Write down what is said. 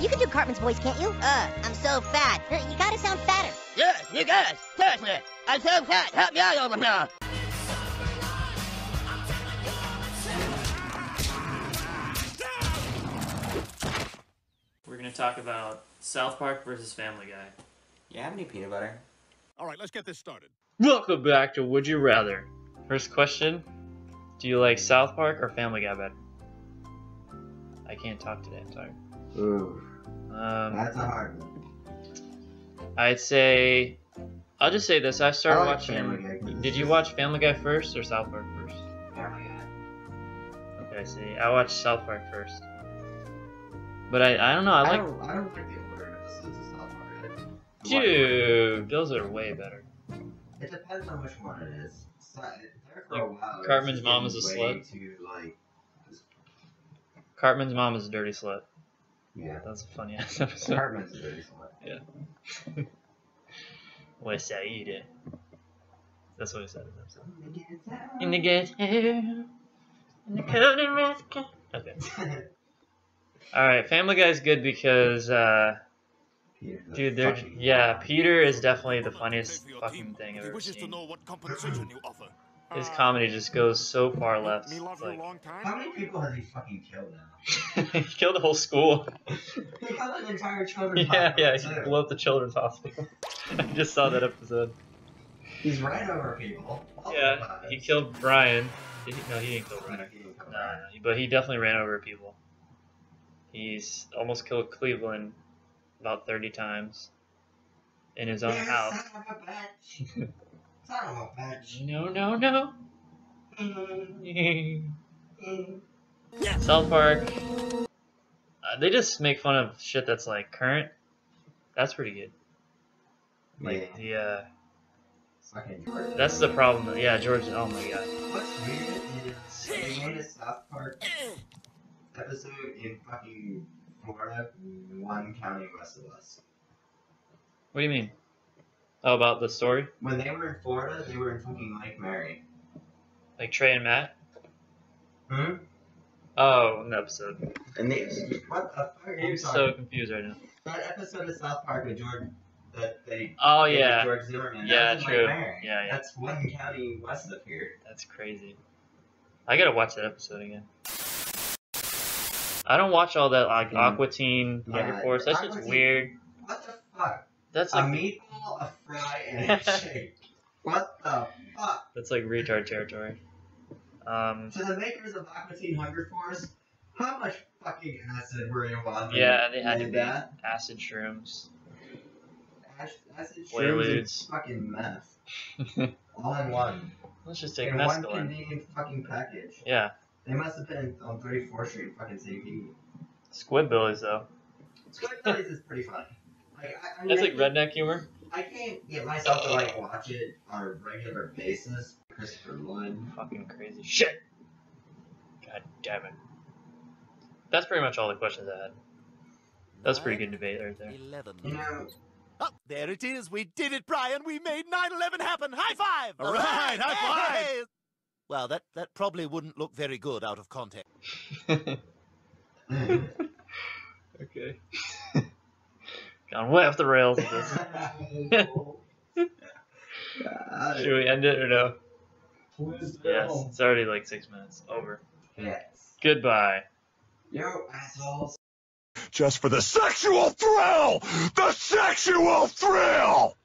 You can do Cartman's voice, can't you? Uh, I'm so fat. Uh, You gotta sound fatter. Yes, you guys, seriously, I'm so fat. Help me out over here. We're gonna talk about South Park versus Family Guy. You have any peanut butter? All right, let's get this started. Welcome back to Would You Rather. First question: Do you like South Park or Family Guy better? I can't talk today. I'm sorry. Ooh, Um, that's a hard one. I'd say I'll just say this. I started I like watching. Family Guy 'cause Did you watch Family Guy first or South Park first? Family Guy. Okay, see, I watched South Park first. But I, I don't know. I I like, don't, I don't like the order of South Park. Dude, those are way better. It depends on which one it is. So, a while, Cartman's mom is a slut. Too, like, Cartman's mom is a dirty slut. Yeah. That's a funny ass episode. Cartman's a dirty slut. West Side. That's what he said in the episode. In In the ghetto, in the cold and rascal. Okay. All right, Family Guy's good because, uh, dude, they're yeah, Peter is definitely the funniest fucking thing I've He ever wishes to seen. Know what compensation you offer. His comedy just goes so far left. Me love like long time. How many people has he fucking killed now? he killed the whole school. He killed an entire children's yeah, yeah, hospital, he too. blew up the children's hospital. I just saw that episode. He's right over people. all Yeah, he killed Brian. Did he? No, he didn't kill Brian. he No, Brian. but he definitely ran over people. He's almost killed Cleveland about 30 times in his own Yeah, house. Son of a bitch. Son of a bitch. No, no, no. Mm, mm. South Park. Uh, they just make fun of shit that's like current. That's pretty good. Like Yeah. the uh, Fucking George. that's the problem. Yeah, George. Oh my god. What's weird is they made a South Park episode in fucking Florida, one county west of us. What do you mean? Oh, about the story? When they were in Florida, they were in fucking Lake Mary. Like Trey and Matt? Hmm? Oh, an episode. And they, what the fuck are you I'm so talking? confused right now. That episode of South Park with George, that they Oh yeah, George Zimmerman. Yeah, that was true. Lake Mary. Yeah, yeah. That's one county west of here. that's crazy. I gotta watch that episode again. I don't watch all that like Mm. Aqua Teen, Yeah, Force. That's just weird. What the fuck? That's A like meatball, a fry, and a shake. What the fuck? that's like retard territory. Um, To the makers of Aqua Teen Hunger Force, how much fucking acid were on? when yeah, they had to be that? acid shrooms. Ac- Acid shrooms and fucking meth. All in one. Let's just take in one convenient fucking package. Yeah, They must have been on 34th Street fucking CP. Squidbillies though. Squidbillies is pretty funny. Like, I, I, That's like redneck humor. I can't get myself to like watch it on a regular basis. Christopher Lloyd. Fucking crazy shit. God damn it. That's pretty much all the questions I had. That's pretty good debate right there. 11. You know, Oh, there it is. We did it, Brian. We made 9-11 happen. High five. All right, high five. Hey! Well, that, that probably wouldn't look very good out of context. okay. Gone way off the rails with this. Should we end it or no? Yes, it's already like six minutes. Over. Yes. Goodbye. Yo, assholes. Just for the sexual thrill! The sexual thrill!